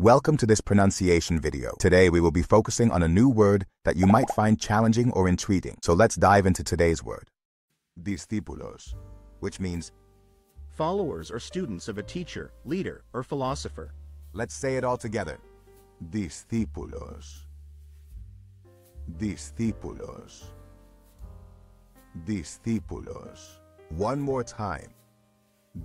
Welcome to this pronunciation video. Today we will be focusing on a new word that you might find challenging or intriguing. So let's dive into today's word. Discípulos, which means, followers or students of a teacher, leader, or philosopher. let's say it all together. Discípulos. Discípulos. Discípulos. One more time.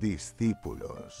Discípulos.